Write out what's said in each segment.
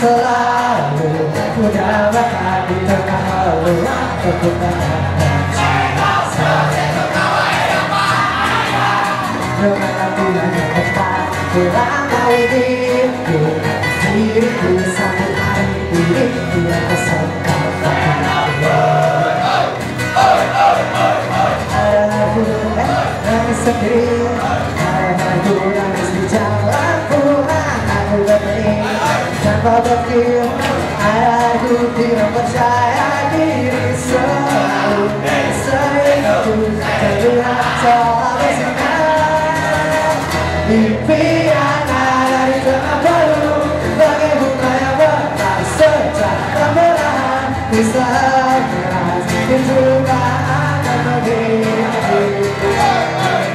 selalu Mudah bahkan di tengah lelah kekuatan Dengan hati yang ketat Pulang kali itu Diriku sambut hari ini Di atas sangka Ada percaya diri selalu. Itu terlihat Impian ada di tengah baru Bagai bunga yang bakal secara perlahan Bisa keras itu tak akan begini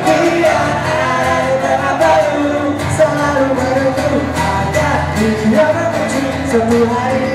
Impian ada di tengah baru Selalu menunggu ada dia menuju Suatu hari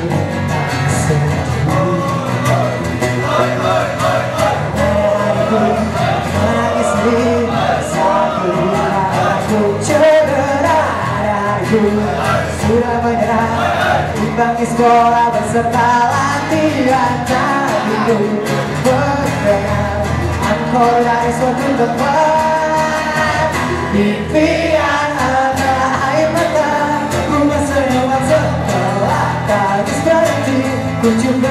dariku Sudah menyerah Imbangi sekolah beserta latihan Tabiku berpegang Angkor dari suatu tempat Impian adalah air mata Ku bersenyuman setelah tangis berhenti Ku juga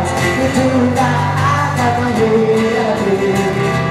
lepas itu tak akan menjadi Impian